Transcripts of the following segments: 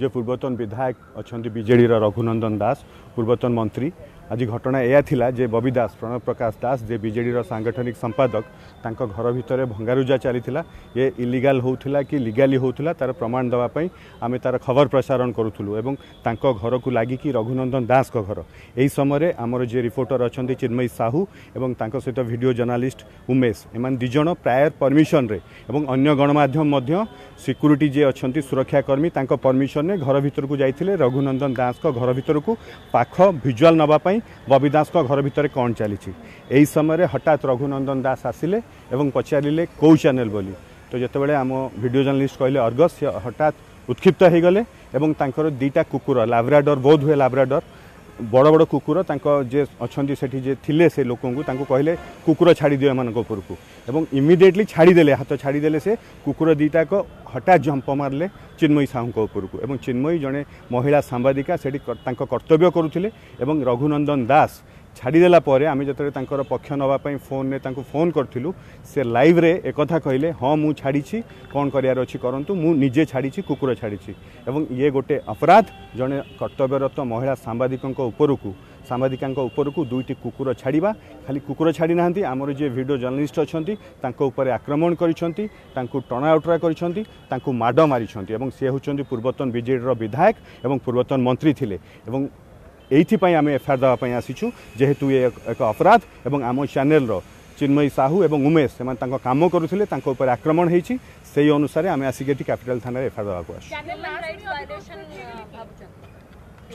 जो पूर्वतन विधायक बीजेडी रा रघुनन्दन दास पूर्वतन मन्त्री আজ ঘটনা এয়া লা যে ববি দাস প্রণব প্রকাশ দাস যে বিজেডির সাংগঠনিক সম্পাদক তাঁর ঘর ভিতরে ভঙ্গারুজা চাল এ ইলিগাল হোলা কি লিগালি হোলা তার প্রমাণ দেওয়া আমি তার খবর প্রসারণ করুলু এবং তাঁর ঘরকু লাগিকি রঘুনন্দন দাস ঘর এই সময় আমার যে রিপোর্টর অনেক চিন্ময়ী সাহু এবং তাঁর সহ ভিডিও জর্নালিষ্ট উমেশ এমান দুজন প্রায়র পরমিশনরে এবং অন্য গণমাধ্যম মধ্য সিকুরিটি যে অনেক সুরক্ষাকর্মী তাঁর পরমিশনরে ঘর ভিতরক যাই রঘুনন্দন দাসক ঘর ভিতরক পাখ ভিজুয়াল নেওয়া बबि दास घरभित्र समयमा हटा रघुनन्दन दास आसले पचारे क्यानेल् त भिडियो जर्ना कहिले अर्ग हठात गले दुईटा कुकुर लाभ्राडर बोध हुँदै लाभ्राडर বড় বড় কুকুর তাঙ্ক যে অনেক সেটি যে লে সে লোক তাঁকু কহিলে কুকুর ছাড়ি দিও এমন উপরক এবং ইমিডিয়েটলি ছাড়িদেলে হাত ছাড়িদেলে সে কুকুর দুইটাক হঠাৎ জম্প মারলে চিন্ময়ী সাহুঙ্ উপরক এবং চিন্ময়ী জনে মহিলা সাংবাদিকা সেটি তাঁর কর্তব্য করুলে এবং রঘুনন্দন দাস ଛାଡ଼ିଦେଲା ପରେ ଆମେ ଯେତେବେଳେ ତାଙ୍କର ପକ୍ଷ ନେବା ପାଇଁ ଫୋନ୍ରେ ତାଙ୍କୁ ଫୋନ୍ କରିଥିଲୁ ସେ ଲାଇଭ୍ରେ ଏକଥା କହିଲେ ହଁ ମୁଁ ଛାଡ଼ିଛି କ'ଣ କରିବାର ଅଛି କରନ୍ତୁ ମୁଁ ନିଜେ ଛାଡ଼ିଛି କୁକୁର ଛାଡ଼ିଛି ଏବଂ ଇଏ ଗୋଟେ ଅପରାଧ ଜଣେ କର୍ତ୍ତବ୍ୟରତ ମହିଳା ସାମ୍ବାଦିକଙ୍କ ଉପରକୁ ସାମ୍ବାଦିକାଙ୍କ ଉପରକୁ ଦୁଇଟି କୁକୁର ଛାଡ଼ିବା ଖାଲି କୁକୁର ଛାଡ଼ି ନାହାନ୍ତି ଆମର ଯିଏ ଭିଡ଼ିଓ ଜର୍ଣ୍ଣାଲିଷ୍ଟ ଅଛନ୍ତି ତାଙ୍କ ଉପରେ ଆକ୍ରମଣ କରିଛନ୍ତି ତାଙ୍କୁ ଟଣାଓଟରା କରିଛନ୍ତି ତାଙ୍କୁ ମାଡ଼ ମାରିଛନ୍ତି ଏବଂ ସେ ହେଉଛନ୍ତି ପୂର୍ବତନ ବିଜେଡ଼ିର ବିଧାୟକ ଏବଂ ପୂର୍ବତନ ମନ୍ତ୍ରୀ ଥିଲେ ଏବଂ ଏଇଥିପାଇଁ ଆମେ ଏଫଆଇଆର୍ ଦେବା ପାଇଁ ଆସିଛୁ ଯେହେତୁ ଏ ଏକ ଅପରାଧ ଏବଂ ଆମ ଚ୍ୟାନେଲ୍ର ଚିନ୍ମୟୀ ସାହୁ ଏବଂ ଉମେଶ ସେମାନେ ତାଙ୍କ କାମ କରୁଥିଲେ ତାଙ୍କ ଉପରେ ଆକ୍ରମଣ ହେଇଛି ସେହି ଅନୁସାରେ ଆମେ ଆସିକି ଏଠି କ୍ୟାପିଟାଲ ଥାନାରେ ଏଫଆଇଆର୍ ଦେବାକୁ ଆସିଛୁ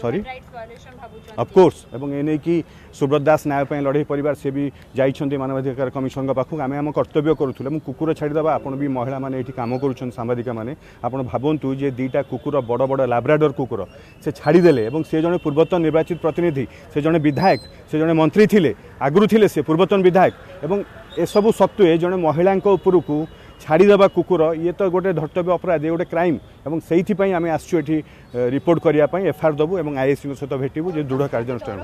সরি অফকোর্স এবং এ নিয়ে কি সুব্রত দাস ন্যায় লড়াই পরিবার সে বি যাই মানবাধিকার কমিশন পাখু আমি আমার কর্তব্য করুলে মু কুকুর ছাড়িদেবা আপনার বি মহিলা মানে এটি কাম করছেন সাংবাদিক মানে আপনার ভাবতু যে দুইটা কুকুর বড় বড় লাব্রাডর কুকুর সে ছাড়িদেলে এবং সে জন পূর্বতন নির্বাচিত প্রতিনিধি সে জন বিধায়ক সে জন মন্ত্রী লে আগু লে সে পূর্বতন বিধায়ক এবং এসব সত্ত্বে জন মহিলা উপরকু ଛାଡ଼ିଦେବା କୁକୁର ଇଏ ତ ଗୋଟେ ଧର୍ତ୍ତବ୍ୟ ଅପରାଧ ଇଏ ଗୋଟେ କ୍ରାଇମ୍ ଏବଂ ସେଇଥିପାଇଁ ଆମେ ଆସିଛୁ ଏଠି ରିପୋର୍ଟ କରିବା ପାଇଁ ଏଫଆଇଆର୍ ଦେବୁ ଏବଂ ଆଇଏସ୍ସିଙ୍କ ସହିତ ଭେଟିବୁ ଯେ ଦୃଢ଼ କାର୍ଯ୍ୟାନୁଷ୍ଠାନ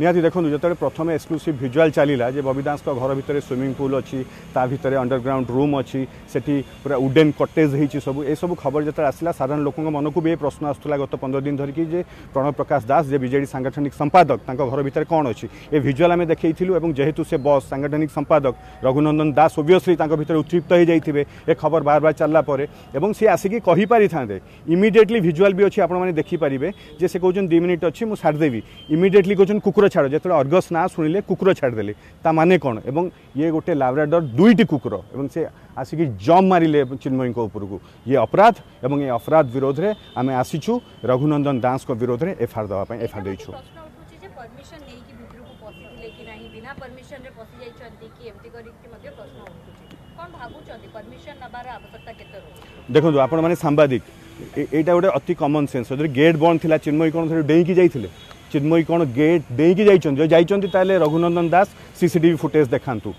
ନିହାତି ଦେଖନ୍ତୁ ଯେତେବେଳେ ପ୍ରଥମେ ଏକ୍ସକ୍ଲୁସିଭ୍ ଭିଜୁଆଲ୍ ଚାଲିଲା ଯେ ବବି ଦାସଙ୍କ ଘର ଭିତରେ ସୁଇମିଂ ପୁଲ୍ ଅଛି ତା ଭିତରେ ଅଣ୍ଡରଗ୍ରାଉଣ୍ଡ ରୁମ୍ ଅଛି ସେଠି ପୁରା ଉଡ଼େନ୍ କଟେଜ୍ ହେଇଛି ସବୁ ଏସବୁ ଖବର ଯେତେବେଳେ ଆସିଲା ସାଧାରଣ ଲୋକଙ୍କ ମନକୁ ବି ଏ ପ୍ରଶ୍ନ ଆସୁଥିଲା ଗତ ପନ୍ଦର ଦିନ ଧରିକି ଯେ ପ୍ରଣବ ପ୍ରକାଶ ଦାସ ଯେ ବିଜେଡ଼ି ସାଂଗଠନିକ ସମ୍ପାଦକ ତାଙ୍କ ଘର ଭିତରେ କ'ଣ ଅଛି ଏ ଭିଜୁଆଲ୍ ଆମେ ଦେଖେଇଥିଲୁ ଏବଂ ଯେହେତୁ ସେ ବସ୍ ସାଂଗଠନିକ ସମ୍ପାଦକ ରଘୁନନ୍ଦନ ଦାସ ଓବିୟସ୍ଲି ତାଙ୍କ ଭିତରେ ଉତ୍କ୍ଷିପ୍ତ ହୋଇଯାଇଥିବେ ଏ ଖବର ବାର ବାର ଚାଲିଲା ପରେ ଏବଂ ସେ ଆସିକି କହିପାରିଥାନ୍ତେ ଇମିଡ଼ିଏଟଲି ଭିଜୁଆଲ୍ ବି ଅଛି ଆପଣମାନେ ଦେଖିପାରିବେ ଯେ ସେ କହୁଛନ୍ତି ଦୁଇ ମିନିଟ୍ ଅଛି ମୁଁ ସାରିଦେବି ଇମିଡ଼ିଏଟଲି କହୁଛନ୍ତି କୁକୁର ଛାଡ଼ ଯେତେବେଳେ ଅର୍ଗସ୍ ନାଁ ଶୁଣିଲେ କୁକୁର ଛାଡ଼ିଦେଲେ ତା ମାନେ କ'ଣ ଏବଂ ଇଏ ଗୋଟେ ଲାବ୍ରାଡର୍ ଦୁଇଟି କୁକୁର ଏବଂ ସେ ଆସିକି ଜମ୍ପ ମାରିଲେ ଚିନ୍ମୟୀଙ୍କ ଉପରକୁ ଇଏ ଅପରାଧ ଏବଂ ଏ ଅପରାଧ ବିରୋଧରେ ଆମେ ଆସିଛୁ ରଘୁନନ୍ଦନ ଦାସଙ୍କ ବିରୋଧରେ ଏଫଆଇଆର୍ ଦେବା ପାଇଁ ଏଫଆଇଆର୍ ଦେଇଛୁ ଦେଖନ୍ତୁ ଆପଣମାନେ ସାମ୍ବାଦିକ ଏଇଟା ଗୋଟେ ଅତି କମନ୍ ସେନ୍ସ ଯଦି ଗେଟ୍ ବନ୍ଦ ଥିଲା ଚିନ୍ମୟୀ କ'ଣ ଡେଇଁକି ଯାଇଥିଲେ ଚିନ୍ମୟୀ କ'ଣ ଗେଟ୍ ଦେଇକି ଯାଇଛନ୍ତି ଯଦି ଯାଇଛନ୍ତି ତାହେଲେ ରଘୁନନ୍ଦନ ଦାସ ସିସିଟିଭି ଫୁଟେଜ୍ ଦେଖାନ୍ତୁ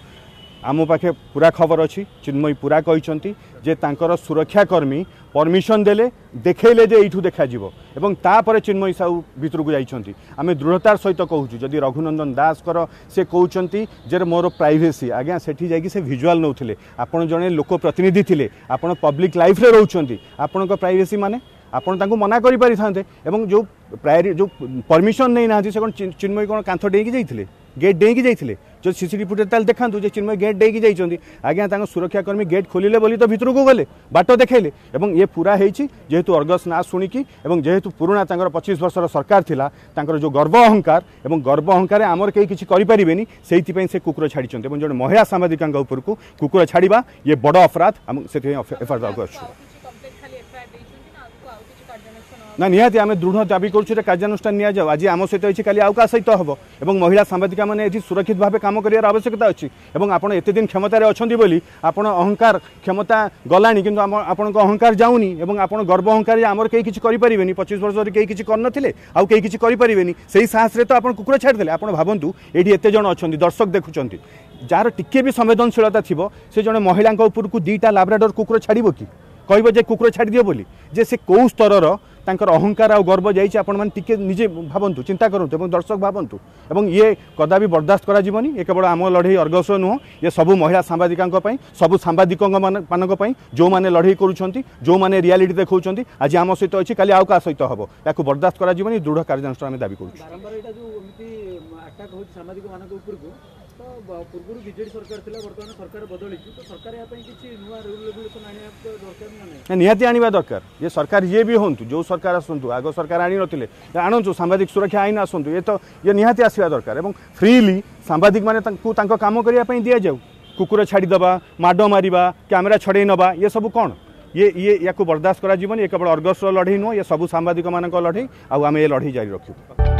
ଆମ ପାଖେ ପୁରା ଖବର ଅଛି ଚିନ୍ମୟୀ ପୁରା କହିଛନ୍ତି ଯେ ତାଙ୍କର ସୁରକ୍ଷାକର୍ମୀ ପରମିଶନ୍ ଦେଲେ ଦେଖେଇଲେ ଯେ ଏଇଠୁ ଦେଖାଯିବ ଏବଂ ତାପରେ ଚିନ୍ମୟୀ ସାହୁ ଭିତରକୁ ଯାଇଛନ୍ତି ଆମେ ଦୃଢ଼ତାର ସହିତ କହୁଛୁ ଯଦି ରଘୁନନ୍ଦନ ଦାସଙ୍କର ସେ କହୁଛନ୍ତି ଯେ ମୋର ପ୍ରାଇଭେସି ଆଜ୍ଞା ସେଠି ଯାଇକି ସେ ଭିଜୁଆଲ୍ ନେଉଥିଲେ ଆପଣ ଜଣେ ଲୋକ ପ୍ରତିନିଧି ଥିଲେ ଆପଣ ପବ୍ଲିକ୍ ଲାଇଫ୍ରେ ରହୁଛନ୍ତି ଆପଣଙ୍କ ପ୍ରାଇଭେସି ମାନେ ଆପଣ ତାଙ୍କୁ ମନା କରିପାରିଥାନ୍ତେ ଏବଂ ଯେଉଁ ପ୍ରାୟ ଯେଉଁ ପରମିସନ୍ ନେଇନାହାନ୍ତି ସେ କ'ଣ ଚିନ୍ମୟୀ କ'ଣ କାନ୍ଥ ଡେଇଁକି ଯାଇଥିଲେ ଗେଟ୍ ଡେଇଁକି ଯାଇଥିଲେ ଯେଉଁ ସିସିଟିଭି ଫୁଟେଜ୍ ତାହେଲେ ଦେଖାନ୍ତୁ ଯେ ଚିନ୍ମୟ ଗେଟ୍ ଡେଇଁକି ଯାଇଛନ୍ତି ଆଜ୍ଞା ତାଙ୍କ ସୁରକ୍ଷାକର୍ମୀ ଗେଟ୍ ଖୋଲିଲେ ବୋଲି ତ ଭିତରକୁ ଗଲେ ବାଟ ଦେଖାଇଲେ ଏବଂ ଇଏ ପୁରା ହେଇଛି ଯେହେତୁ ଅର୍ଗସ୍ ନାଁ ଶୁଣିକି ଏବଂ ଯେହେତୁ ପୁରୁଣା ତାଙ୍କର ପଚିଶ ବର୍ଷର ସରକାର ଥିଲା ତାଙ୍କର ଯେଉଁ ଗର୍ବ ଅହଙ୍କାର ଏବଂ ଗର୍ବ ଅହଙ୍କାରରେ ଆମର କେହି କିଛି କରିପାରିବେନି ସେଇଥିପାଇଁ ସେ କୁକୁର ଛାଡ଼ିଛନ୍ତି ଏବଂ ଜଣେ ମହିଳା ସାମ୍ବାଦିକାଙ୍କ ଉପରକୁ କୁକୁର ଛାଡ଼ିବା ଇଏ ବଡ଼ ଅପରାଧ ଆମ ସେଥିପାଇଁ ଏଫଆଇଆର୍ ଦାଖଲ କରିଛୁ না নিহতি আমি দৃঢ় দাবি করছি যে কার্যানুষ্ঠান নিয়ে যাও আজ আমার সহ কালি আউ কাহ সহ হব এবং মহিলা সাংবাদিক মানে এটি সুরক্ষিত ভাবে কাম করার আবশ্যকতা অছি এবং আপনার এতদিন ক্ষমতার অনেক বলে আপনার অহংকার ক্ষমতা গলা কিন্তু আপনার অহংকার যাওনি এবং আপনার গর্ব অহংকারে আমার কেউ কিছু করে পঁচিশ ধরে কেউ কিছু করে আউ কেউ কিছু করে সেই সাহসে তো আপনার কুকুর ছাড়ি ছাড়িদেলে আপনার ভাবতু এটি এত জন অনেক দর্শক দেখুম যার টিকি সংবেদনশীলতা থাকবে সে জন মহিলা উপরক দুইটা লাব্রাডর কুকুর ছাড়ব কি কহব যে কুকুর ছাড়ি দিও বলে যে সে কেউ স্তরর ତାଙ୍କର ଅହଙ୍କାର ଆଉ ଗର୍ବ ଯାଇଛି ଆପଣମାନେ ଟିକେ ନିଜେ ଭାବନ୍ତୁ ଚିନ୍ତା କରନ୍ତୁ ଏବଂ ଦର୍ଶକ ଭାବନ୍ତୁ ଏବଂ ଇଏ କଦାପି ବରଦାସ୍ତ କରାଯିବନି ଏ କେବଳ ଆମ ଲଢ଼େଇ ଅର୍ଗସ ନୁହଁ ଇଏ ସବୁ ମହିଳା ସାମ୍ବାଦିକାଙ୍କ ପାଇଁ ସବୁ ସାମ୍ବାଦିକମାନଙ୍କ ପାଇଁ ଯେଉଁମାନେ ଲଢ଼େଇ କରୁଛନ୍ତି ଯେଉଁମାନେ ରିଆଲିଟି ଦେଖାଉଛନ୍ତି ଆଜି ଆମ ସହିତ ଅଛି କାଲି ଆଉ କାହା ସହିତ ହେବ ଏହାକୁ ବରଦାସ୍ତ କରାଯିବନି ଦୃଢ଼ କାର୍ଯ୍ୟାନୁଷ୍ଠାନ ଆମେ ଦାବି କରୁଛୁ निहाती ये सरकार ये भी हूँ जो सरकार आसतु आग सरकार आनी ना आणतु सांबादिक सुरक्षा आईन आसतु ये तो ये निहाती आसवा दरकार फ्रीली सांबादिकम करने दि जाऊ कूकर छाड़ीदे माड़ मार क्यमेरा छड़े ना ये सब कौन ये ये या बरदास्त करवन ये केवल अर्गस लड़े नुह ये सब सांबादिक लड़े आउ आम ये लड़े जारी रखा